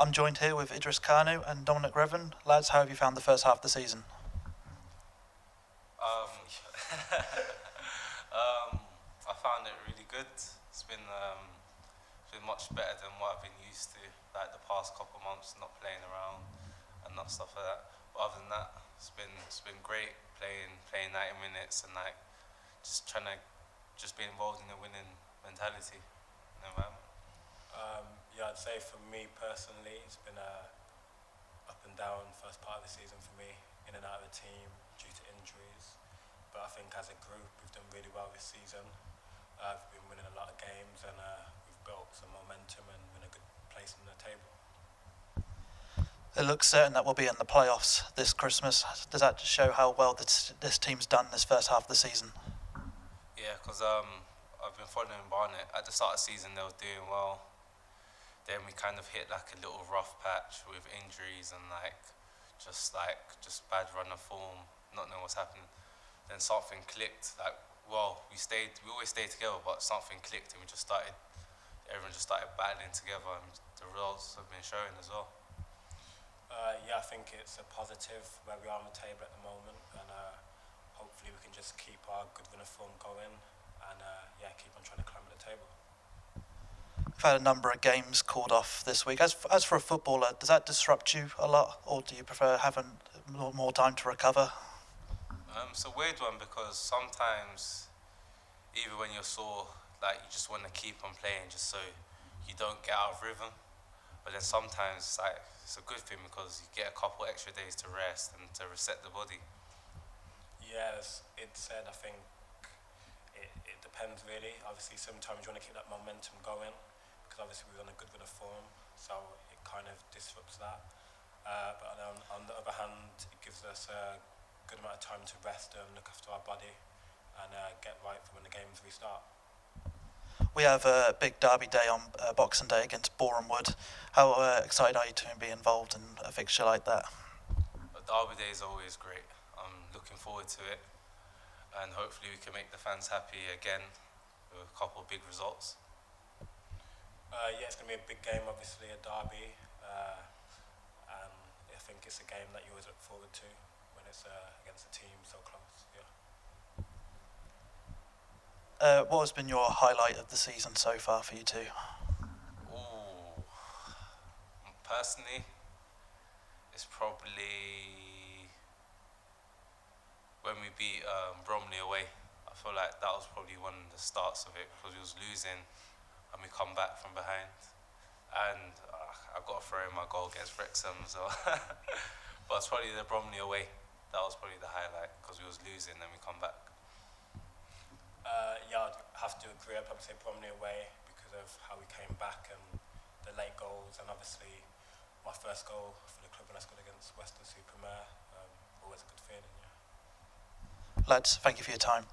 I'm joined here with Idris Kanu and Dominic Revan. Lads, how have you found the first half of the season? Um, um, I found it really good. It's been um, it's been much better than what I've been used to, like the past couple of months, not playing around and not stuff like that. But other than that, it's been it's been great playing playing 90 minutes and like just trying to just be involved in the winning mentality. You know. Um, yeah, I'd say for me personally, it's been a up and down first part of the season for me, in and out of the team due to injuries. But I think as a group, we've done really well this season. Uh, we've been winning a lot of games and uh, we've built some momentum and been a good place in the table. It looks certain that we'll be in the playoffs this Christmas. Does that just show how well this, this team's done this first half of the season? Yeah, because um, I've been following Barnet. At the start of the season, they were doing well. Then we kind of hit like a little rough patch with injuries and like just like just bad run of form, not knowing what's happening. Then something clicked. Like, well, we stayed, we always stayed together, but something clicked and we just started. Everyone just started battling together, and the results have been showing as well. Uh, yeah, I think it's a positive where we are on the table at the moment, and uh, hopefully we can just keep our good run of form going, and uh, yeah, keep on trying to climb the table. We've had a number of games called off this week. As, as for a footballer, does that disrupt you a lot, or do you prefer having more, more time to recover? Um, it's a weird one because sometimes, even when you're sore, like you just want to keep on playing just so you don't get out of rhythm. But then sometimes it's like it's a good thing because you get a couple extra days to rest and to reset the body. Yes, it said. I think it, it depends really. Obviously, sometimes you want to keep that momentum going because obviously we're on a good run of form, so it kind of disrupts that. Uh, but on, on the other hand, it gives us a good amount of time to rest and look after our body and uh, get right for when the games restart. We have a big derby day on uh, Boxing Day against Boreham Wood. How uh, excited are you to be involved in a fixture like that? But Derby Day is always great. I'm looking forward to it, and hopefully we can make the fans happy again with a couple of big results. Uh, yeah, it's going to be a big game, obviously, a derby. Uh, and I think it's a game that you always look forward to when it's uh, against a team so close. Yeah. Uh, what has been your highlight of the season so far for you two? Ooh, personally, it's probably when we beat um, Bromley away. I feel like that was probably one of the starts of it because we was losing and we come back from behind. And uh, I got to throw in my goal against Wrexham as well. but it's probably the Bromley away. That was probably the highlight because we was losing and we come back. Uh, yeah, I'd have to agree. I'd probably say Bromley away because of how we came back and the late goals, and obviously my first goal for the club when I scored against Weston-super-Mare. Um, always a good feeling, yeah. Lads, thank you for your time.